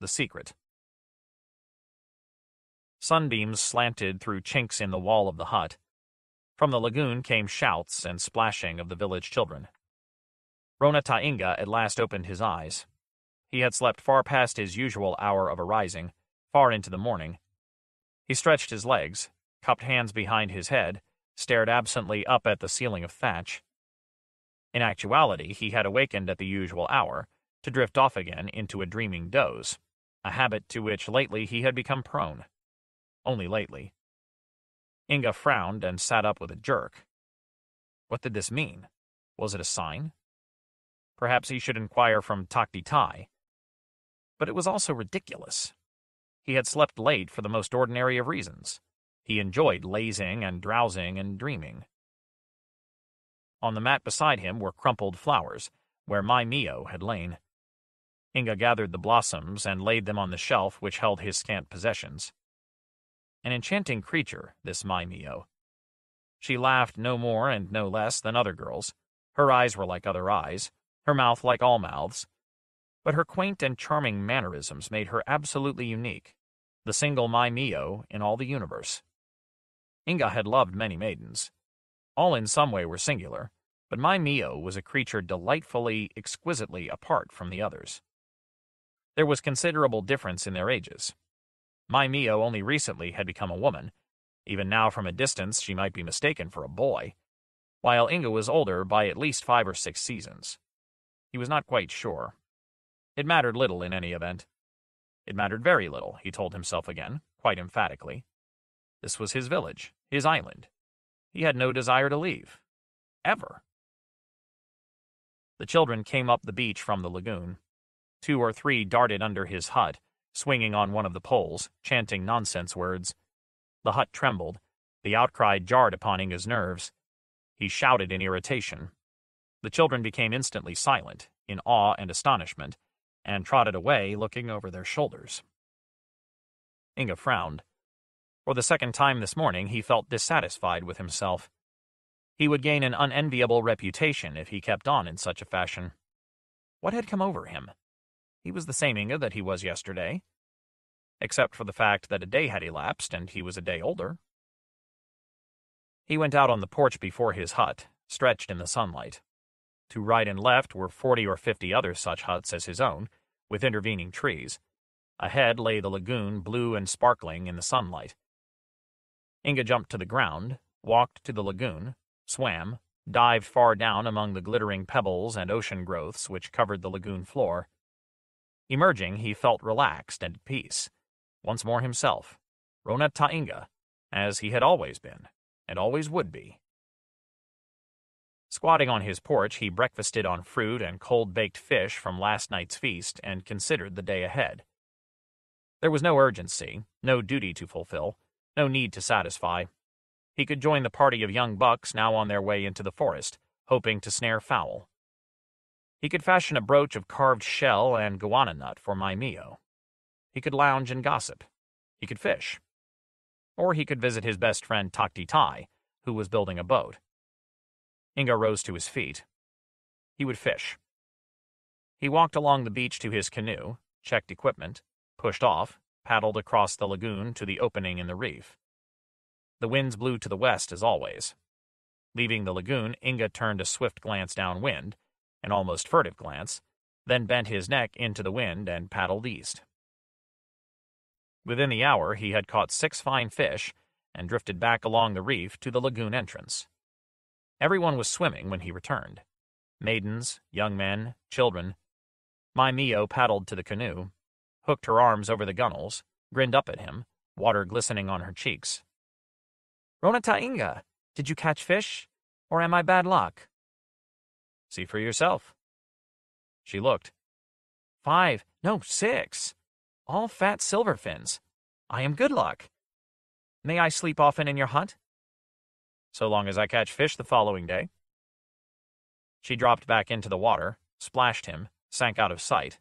The Secret Sunbeams slanted through chinks in the wall of the hut. From the lagoon came shouts and splashing of the village children. Rona Ta'inga at last opened his eyes. He had slept far past his usual hour of arising, far into the morning. He stretched his legs, cupped hands behind his head, stared absently up at the ceiling of thatch. In actuality, he had awakened at the usual hour, to drift off again into a dreaming doze, a habit to which lately he had become prone. Only lately. Inga frowned and sat up with a jerk. What did this mean? Was it a sign? Perhaps he should inquire from Takti Tai. But it was also ridiculous. He had slept late for the most ordinary of reasons. He enjoyed lazing and drowsing and dreaming. On the mat beside him were crumpled flowers, where Mai Mio had lain. Inga gathered the blossoms and laid them on the shelf which held his scant possessions. An enchanting creature, this Mai Mio. She laughed no more and no less than other girls. Her eyes were like other eyes, her mouth like all mouths. But her quaint and charming mannerisms made her absolutely unique, the single Mai Mio in all the universe. Inga had loved many maidens. All in some way were singular, but Mai Mio was a creature delightfully, exquisitely apart from the others. There was considerable difference in their ages. Mai Mio only recently had become a woman. Even now from a distance she might be mistaken for a boy, while Inga was older by at least five or six seasons. He was not quite sure. It mattered little in any event. It mattered very little, he told himself again, quite emphatically. This was his village, his island. He had no desire to leave. Ever. The children came up the beach from the lagoon. Two or three darted under his hut, swinging on one of the poles, chanting nonsense words. The hut trembled. The outcry jarred upon Inga's nerves. He shouted in irritation. The children became instantly silent, in awe and astonishment, and trotted away, looking over their shoulders. Inga frowned. For the second time this morning, he felt dissatisfied with himself. He would gain an unenviable reputation if he kept on in such a fashion. What had come over him? He was the same Inga that he was yesterday, except for the fact that a day had elapsed and he was a day older. He went out on the porch before his hut, stretched in the sunlight. To right and left were forty or fifty other such huts as his own, with intervening trees. Ahead lay the lagoon, blue and sparkling in the sunlight. Inga jumped to the ground, walked to the lagoon, swam, dived far down among the glittering pebbles and ocean growths which covered the lagoon floor. Emerging, he felt relaxed and at peace, once more himself, Rona Ta'inga, as he had always been, and always would be. Squatting on his porch, he breakfasted on fruit and cold-baked fish from last night's feast and considered the day ahead. There was no urgency, no duty to fulfill, no need to satisfy. He could join the party of young bucks now on their way into the forest, hoping to snare fowl. He could fashion a brooch of carved shell and goanna nut for Mai Mio. He could lounge and gossip. He could fish. Or he could visit his best friend Takti Tai, who was building a boat. Inga rose to his feet. He would fish. He walked along the beach to his canoe, checked equipment, pushed off, paddled across the lagoon to the opening in the reef. The winds blew to the west as always. Leaving the lagoon, Inga turned a swift glance downwind an almost furtive glance, then bent his neck into the wind and paddled east. Within the hour, he had caught six fine fish and drifted back along the reef to the lagoon entrance. Everyone was swimming when he returned. Maidens, young men, children. Mai Mio paddled to the canoe, hooked her arms over the gunwales, grinned up at him, water glistening on her cheeks. Rona Ta'inga, did you catch fish? Or am I bad luck? See for yourself. She looked. Five, no, six. All fat silver fins. I am good luck. May I sleep often in your hut? So long as I catch fish the following day. She dropped back into the water, splashed him, sank out of sight.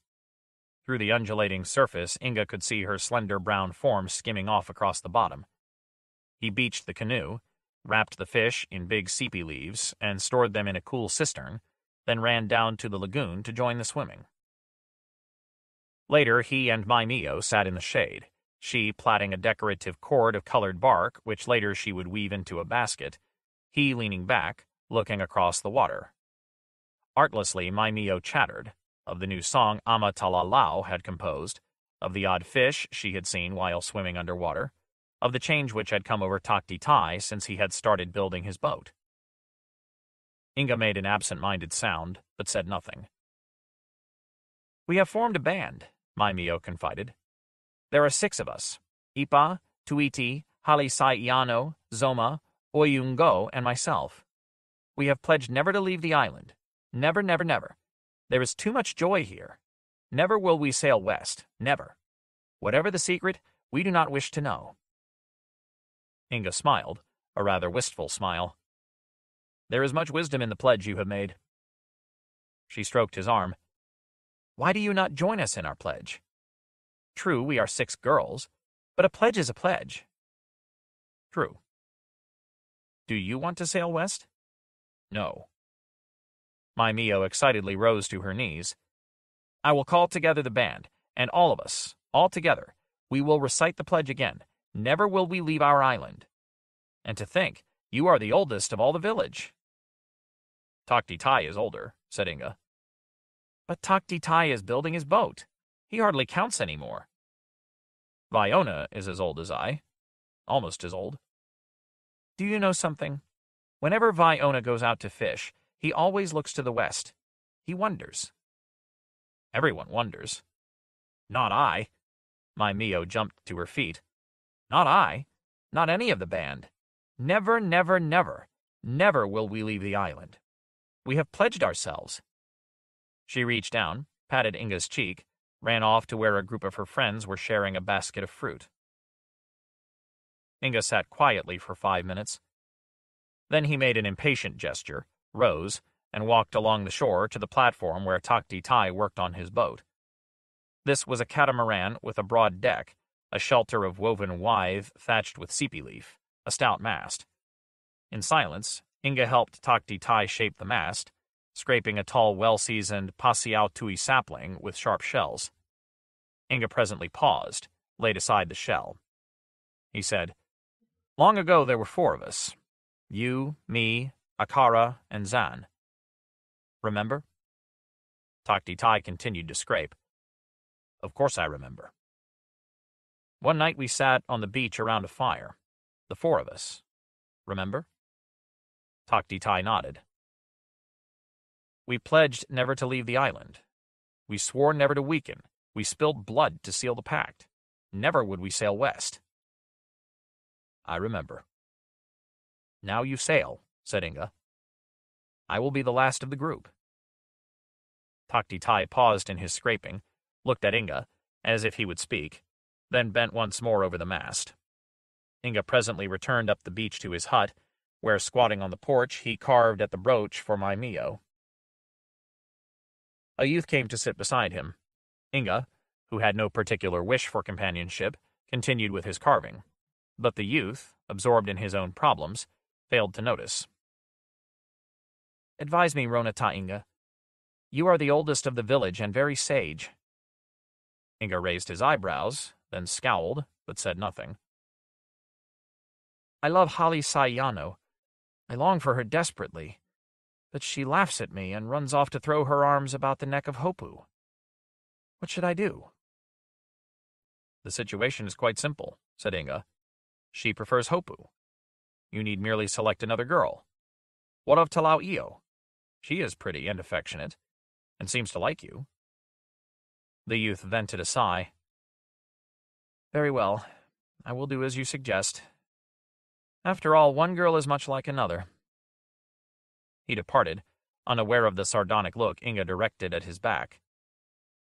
Through the undulating surface, Inga could see her slender brown form skimming off across the bottom. He beached the canoe, wrapped the fish in big sepia leaves, and stored them in a cool cistern, then ran down to the lagoon to join the swimming. Later, he and Mio sat in the shade, she plaiting a decorative cord of colored bark, which later she would weave into a basket, he leaning back, looking across the water. Artlessly, Mio chattered, of the new song Ama Talalau had composed, of the odd fish she had seen while swimming underwater, of the change which had come over Takti Tai since he had started building his boat. Inga made an absent-minded sound, but said nothing. We have formed a band, Maimio confided. There are six of us, Ipa, Tuiti, Halisai Iano, Zoma, Oyungo, and myself. We have pledged never to leave the island. Never, never, never. There is too much joy here. Never will we sail west. Never. Whatever the secret, we do not wish to know. Inga smiled, a rather wistful smile. There is much wisdom in the pledge you have made. She stroked his arm. Why do you not join us in our pledge? True, we are six girls, but a pledge is a pledge. True. Do you want to sail west? No. Mai Mio excitedly rose to her knees. I will call together the band, and all of us, all together, we will recite the pledge again. Never will we leave our island. And to think, you are the oldest of all the village. Takti Tai is older, said Inga. But Takti Tai is building his boat. He hardly counts any more. Viona is as old as I. Almost as old. Do you know something? Whenever Viona goes out to fish, he always looks to the west. He wonders. Everyone wonders. Not I. Mai Mio jumped to her feet. Not I. Not any of the band. Never, never, never, never will we leave the island. We have pledged ourselves. She reached down, patted Inga's cheek, ran off to where a group of her friends were sharing a basket of fruit. Inga sat quietly for five minutes. Then he made an impatient gesture, rose, and walked along the shore to the platform where Takti Tai worked on his boat. This was a catamaran with a broad deck, a shelter of woven withe thatched with sepi leaf, a stout mast. In silence, Inga helped Takti Tai shape the mast, scraping a tall, well-seasoned Pasiao Tui sapling with sharp shells. Inga presently paused, laid aside the shell. He said, Long ago there were four of us. You, me, Akara, and Zan. Remember? Takti Tai continued to scrape. Of course I remember. One night we sat on the beach around a fire. The four of us. Remember? Takti Tai nodded. We pledged never to leave the island. We swore never to weaken. We spilled blood to seal the pact. Never would we sail west. I remember. Now you sail, said Inga. I will be the last of the group. Takti Tai paused in his scraping, looked at Inga, as if he would speak, then bent once more over the mast. Inga presently returned up the beach to his hut, where, squatting on the porch, he carved at the brooch for Mai Mio. A youth came to sit beside him. Inga, who had no particular wish for companionship, continued with his carving, but the youth, absorbed in his own problems, failed to notice. Advise me, Rona Ta Inga. You are the oldest of the village and very sage. Inga raised his eyebrows, then scowled, but said nothing. I love Holly Sayano. I long for her desperately, but she laughs at me and runs off to throw her arms about the neck of Hopu. What should I do? The situation is quite simple, said Inga. She prefers Hopu. You need merely select another girl. What of Talau Io? She is pretty and affectionate, and seems to like you. The youth vented a sigh. Very well. I will do as you suggest. After all, one girl is much like another. He departed, unaware of the sardonic look Inga directed at his back.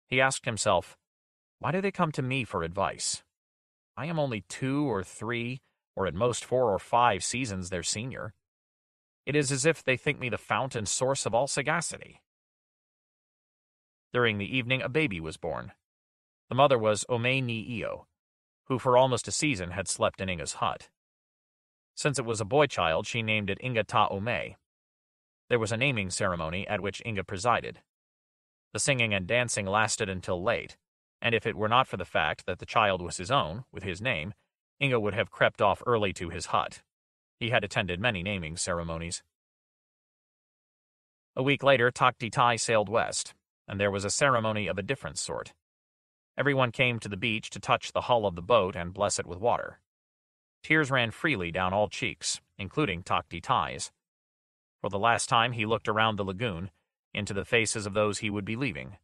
He asked himself, why do they come to me for advice? I am only two or three, or at most four or five seasons their senior. It is as if they think me the fount and source of all sagacity. During the evening, a baby was born. The mother was Ome Ni Io, who for almost a season had slept in Inga's hut. Since it was a boy child, she named it Inga Ta Ome. There was a naming ceremony at which Inga presided. The singing and dancing lasted until late, and if it were not for the fact that the child was his own, with his name, Inga would have crept off early to his hut. He had attended many naming ceremonies. A week later, Takti Tai sailed west, and there was a ceremony of a different sort. Everyone came to the beach to touch the hull of the boat and bless it with water. Tears ran freely down all cheeks, including Takti Tai's. For the last time he looked around the lagoon, into the faces of those he would be leaving.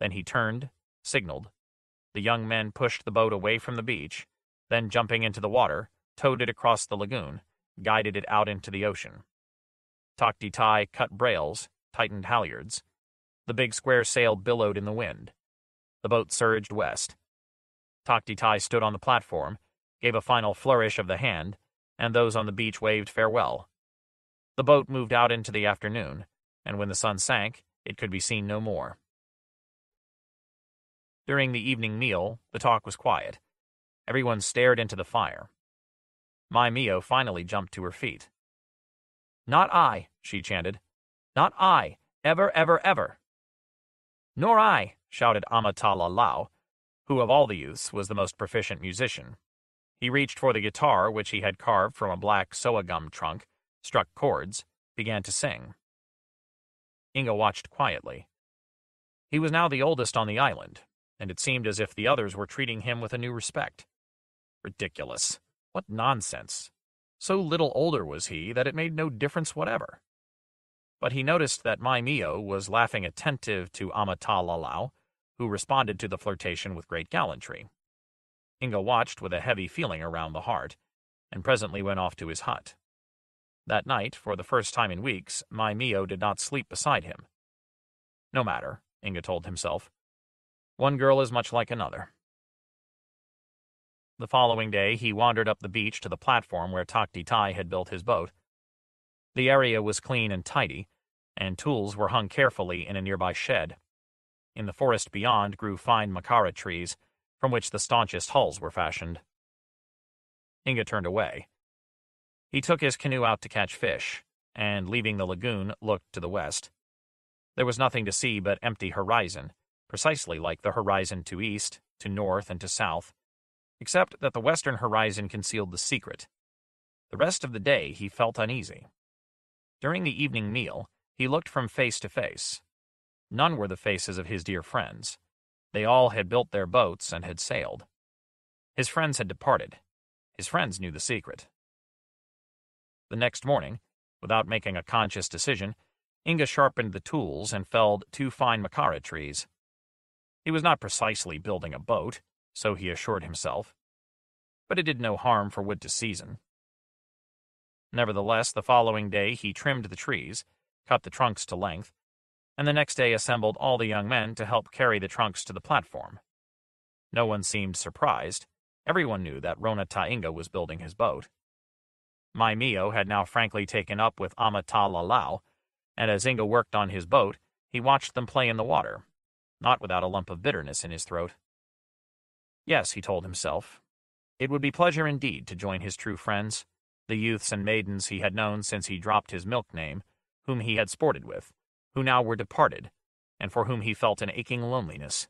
Then he turned, signaled. The young men pushed the boat away from the beach, then jumping into the water, towed it across the lagoon, guided it out into the ocean. Takti Tai cut brails, tightened halyards. The big square sail billowed in the wind. The boat surged west. Takti Tai stood on the platform, gave a final flourish of the hand, and those on the beach waved farewell. The boat moved out into the afternoon, and when the sun sank, it could be seen no more. During the evening meal, the talk was quiet. Everyone stared into the fire. Mai Mio finally jumped to her feet. Not I, she chanted. Not I, ever, ever, ever. Nor I, shouted Amatala Lao, who of all the youths was the most proficient musician. He reached for the guitar, which he had carved from a black soa-gum trunk, struck chords, began to sing. Inga watched quietly. He was now the oldest on the island, and it seemed as if the others were treating him with a new respect. Ridiculous. What nonsense. So little older was he that it made no difference whatever. But he noticed that Mai Mio was laughing attentive to Amata Amatalalau, who responded to the flirtation with great gallantry. Inga watched with a heavy feeling around the heart, and presently went off to his hut. That night, for the first time in weeks, Mai Mio did not sleep beside him. No matter, Inga told himself. One girl is much like another. The following day, he wandered up the beach to the platform where Takti Tai had built his boat. The area was clean and tidy, and tools were hung carefully in a nearby shed. In the forest beyond grew fine macara trees, from which the staunchest hulls were fashioned. Inga turned away. He took his canoe out to catch fish, and leaving the lagoon, looked to the west. There was nothing to see but empty horizon, precisely like the horizon to east, to north, and to south, except that the western horizon concealed the secret. The rest of the day he felt uneasy. During the evening meal, he looked from face to face. None were the faces of his dear friends. They all had built their boats and had sailed. His friends had departed. His friends knew the secret. The next morning, without making a conscious decision, Inga sharpened the tools and felled two fine macara trees. He was not precisely building a boat so he assured himself. But it did no harm for wood to season. Nevertheless, the following day he trimmed the trees, cut the trunks to length, and the next day assembled all the young men to help carry the trunks to the platform. No one seemed surprised. Everyone knew that Rona Tainga was building his boat. Mai Mio had now frankly taken up with Amata Lalau, and as Inga worked on his boat, he watched them play in the water, not without a lump of bitterness in his throat. Yes, he told himself. It would be pleasure indeed to join his true friends, the youths and maidens he had known since he dropped his milk name, whom he had sported with, who now were departed, and for whom he felt an aching loneliness.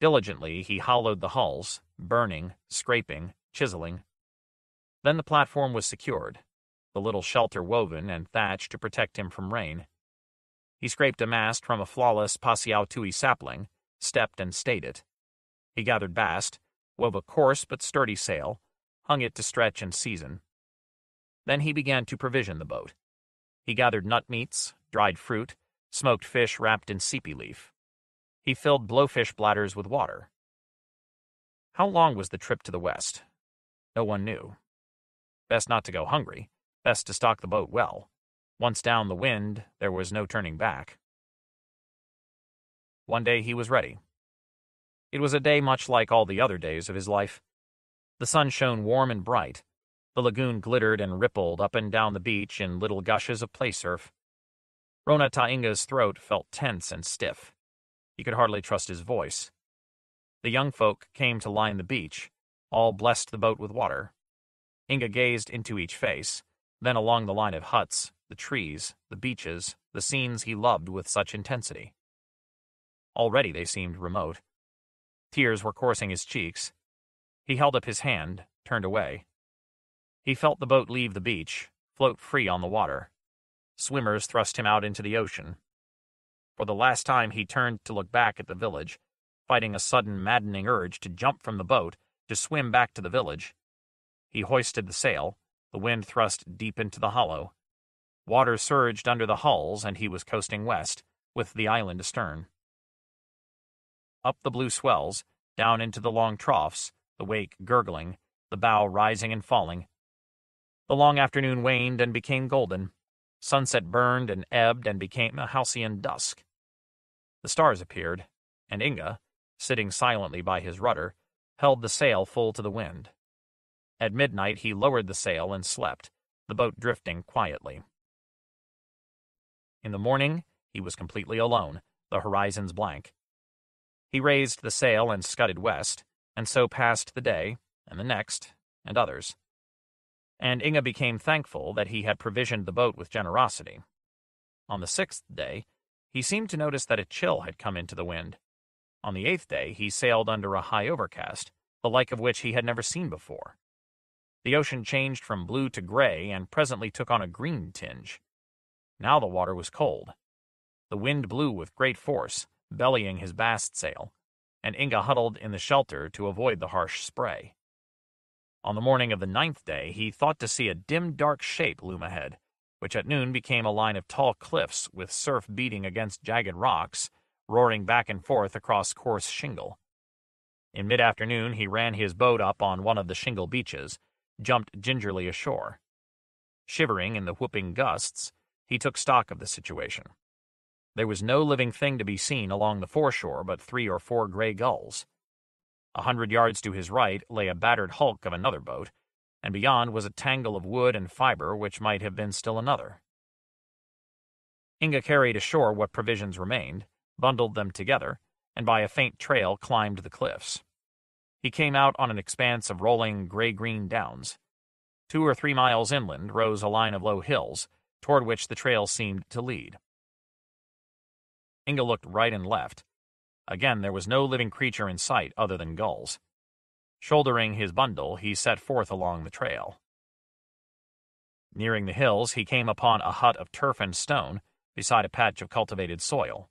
Diligently he hollowed the hulls, burning, scraping, chiseling. Then the platform was secured, the little shelter woven and thatched to protect him from rain. He scraped a mast from a flawless Pasiautui sapling, stepped and stayed it. He gathered bast, wove a coarse but sturdy sail, hung it to stretch and season. Then he began to provision the boat. He gathered nut meats, dried fruit, smoked fish wrapped in sepi leaf. He filled blowfish bladders with water. How long was the trip to the west? No one knew. Best not to go hungry. Best to stock the boat well. Once down the wind, there was no turning back. One day he was ready. It was a day much like all the other days of his life. The sun shone warm and bright. The lagoon glittered and rippled up and down the beach in little gushes of play surf. Rona Tainga's throat felt tense and stiff. He could hardly trust his voice. The young folk came to line the beach. All blessed the boat with water. Inga gazed into each face, then along the line of huts, the trees, the beaches, the scenes he loved with such intensity. Already they seemed remote Tears were coursing his cheeks. He held up his hand, turned away. He felt the boat leave the beach, float free on the water. Swimmers thrust him out into the ocean. For the last time he turned to look back at the village, fighting a sudden maddening urge to jump from the boat, to swim back to the village. He hoisted the sail, the wind thrust deep into the hollow. Water surged under the hulls, and he was coasting west, with the island astern. Up the blue swells, down into the long troughs, the wake gurgling, the bow rising and falling. The long afternoon waned and became golden. Sunset burned and ebbed and became a halcyon dusk. The stars appeared, and Inga, sitting silently by his rudder, held the sail full to the wind. At midnight he lowered the sail and slept, the boat drifting quietly. In the morning he was completely alone, the horizons blank. He raised the sail and scudded west, and so passed the day, and the next, and others. And Inga became thankful that he had provisioned the boat with generosity. On the sixth day, he seemed to notice that a chill had come into the wind. On the eighth day, he sailed under a high overcast, the like of which he had never seen before. The ocean changed from blue to gray and presently took on a green tinge. Now the water was cold. The wind blew with great force, bellying his bast sail, and Inga huddled in the shelter to avoid the harsh spray. On the morning of the ninth day, he thought to see a dim dark shape loom ahead, which at noon became a line of tall cliffs with surf beating against jagged rocks, roaring back and forth across coarse shingle. In mid-afternoon, he ran his boat up on one of the shingle beaches, jumped gingerly ashore. Shivering in the whooping gusts, he took stock of the situation. There was no living thing to be seen along the foreshore but three or four gray gulls. A hundred yards to his right lay a battered hulk of another boat, and beyond was a tangle of wood and fiber which might have been still another. Inga carried ashore what provisions remained, bundled them together, and by a faint trail climbed the cliffs. He came out on an expanse of rolling gray-green downs. Two or three miles inland rose a line of low hills, toward which the trail seemed to lead. Inga looked right and left. Again, there was no living creature in sight other than gulls. Shouldering his bundle, he set forth along the trail. Nearing the hills, he came upon a hut of turf and stone beside a patch of cultivated soil.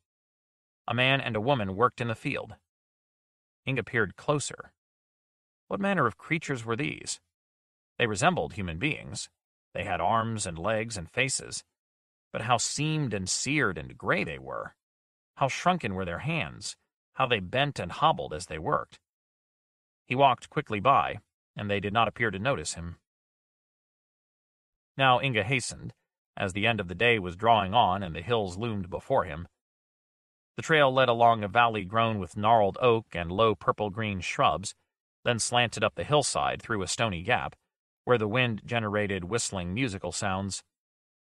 A man and a woman worked in the field. Inga peered closer. What manner of creatures were these? They resembled human beings. They had arms and legs and faces. But how seamed and seared and gray they were. How shrunken were their hands. How they bent and hobbled as they worked. He walked quickly by, and they did not appear to notice him. Now Inga hastened, as the end of the day was drawing on and the hills loomed before him. The trail led along a valley grown with gnarled oak and low purple-green shrubs, then slanted up the hillside through a stony gap, where the wind generated whistling musical sounds.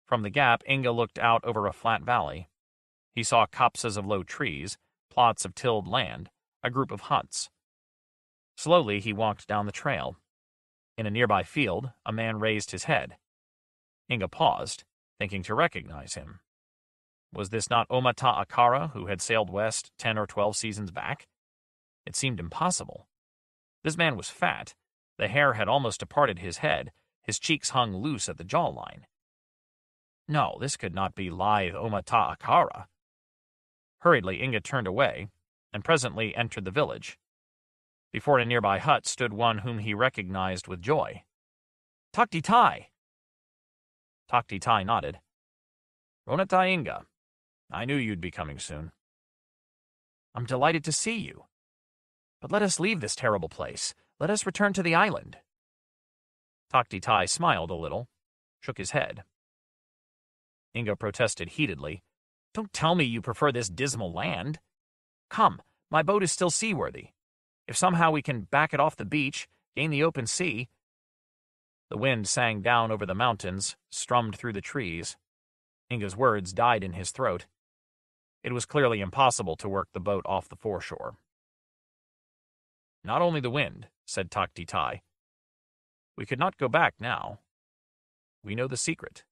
From the gap, Inga looked out over a flat valley. He saw copses of low trees, plots of tilled land, a group of huts. Slowly he walked down the trail. In a nearby field, a man raised his head. Inga paused, thinking to recognize him. Was this not Omata Akara, who had sailed west ten or twelve seasons back? It seemed impossible. This man was fat. The hair had almost departed his head. His cheeks hung loose at the jawline. No, this could not be lithe Omata Akara. Hurriedly, Inga turned away, and presently entered the village. Before a nearby hut stood one whom he recognized with joy. Takti Tai! Takti Tai nodded. Ronata Inga. I knew you'd be coming soon. I'm delighted to see you. But let us leave this terrible place. Let us return to the island. Takti Tai smiled a little, shook his head. Inga protested heatedly. Don't tell me you prefer this dismal land. Come, my boat is still seaworthy. If somehow we can back it off the beach, gain the open sea. The wind sang down over the mountains, strummed through the trees. Inga's words died in his throat. It was clearly impossible to work the boat off the foreshore. Not only the wind, said Takti Tai. We could not go back now. We know the secret.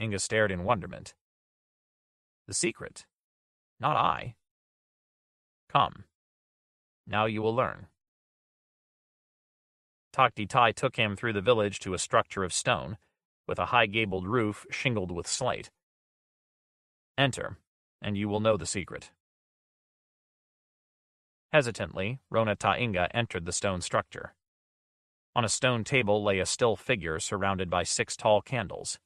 Inga stared in wonderment. The secret? Not I. Come, Now you will learn. Takti Tai took him through the village to a structure of stone, with a high gabled roof shingled with slate. Enter, and you will know the secret. Hesitantly, Rona Ta'inga entered the stone structure. On a stone table lay a still figure surrounded by six tall candles.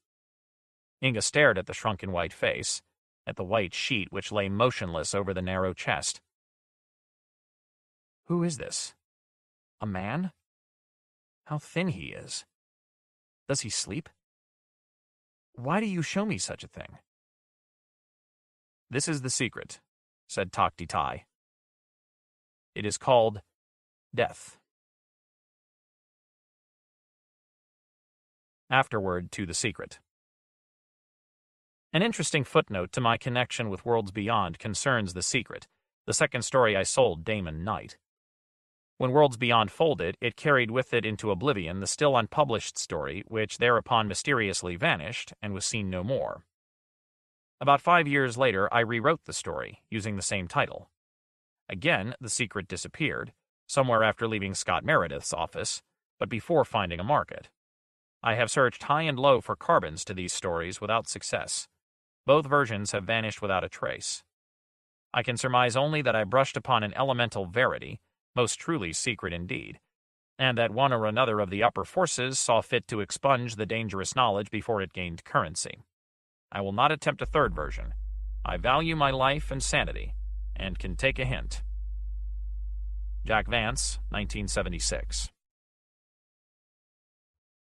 Inga stared at the shrunken white face, at the white sheet which lay motionless over the narrow chest. Who is this? A man? How thin he is. Does he sleep? Why do you show me such a thing? This is the secret, said Takti Tai. It is called death. Afterward to the secret. An interesting footnote to my connection with Worlds Beyond concerns The Secret, the second story I sold Damon Knight. When Worlds Beyond folded, it carried with it into oblivion the still unpublished story, which thereupon mysteriously vanished and was seen no more. About five years later, I rewrote the story, using the same title. Again, The Secret disappeared, somewhere after leaving Scott Meredith's office, but before finding a market. I have searched high and low for carbons to these stories without success. Both versions have vanished without a trace. I can surmise only that I brushed upon an elemental verity, most truly secret indeed, and that one or another of the upper forces saw fit to expunge the dangerous knowledge before it gained currency. I will not attempt a third version. I value my life and sanity, and can take a hint. Jack Vance, 1976.